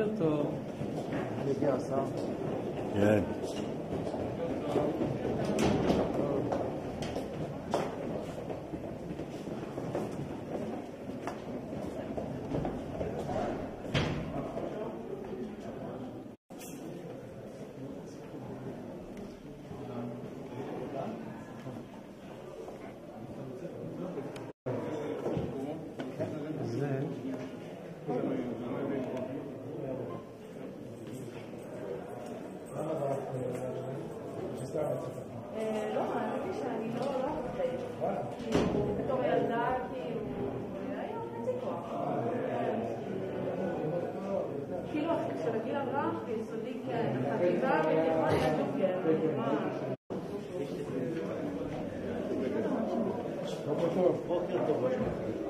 Boker C'est bien ça. Yeah. לא, האמת היא שאני לא לא אחראית. כאילו, בתור ילדה, כאילו, היה חצי כוח. כאילו, של הגיל הרך, ביסודי כן, חטיבה ותיכון היה ג'וקר, ממש. בוקר טוב.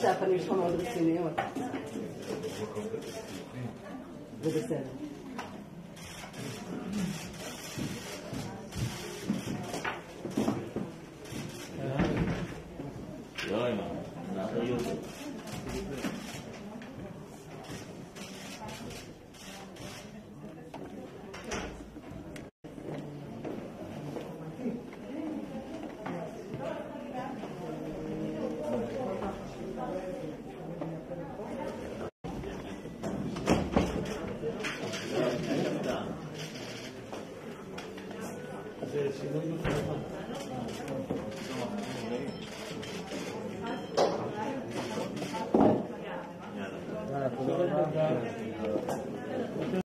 Japanese como do cinema. Obrigada. Yo, hermano, nada yo. 이제 지금부터 야, 그거가